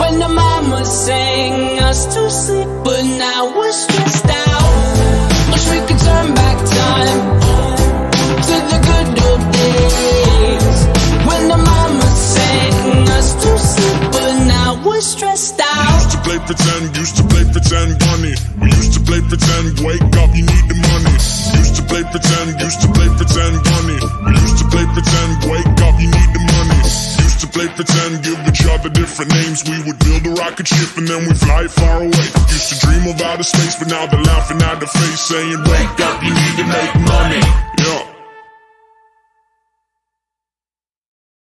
when the mama sang us to sleep, but now we're stressed out. Wish we could turn back time to the good old days when the mama sang us to sleep, but now we're stressed out. Used to play pretend, used to play pretend bunny. We used to play pretend, wake up, you need the money. Used to play pretend, used to play pretend bunny. We used to play pretend, wake up, you need the money. Used to play pretend, give each other different names. We would build a rocket ship and then we'd fly far away. Used to dream of outer space, but now they're laughing at the face, saying, Wake up, you need to make money.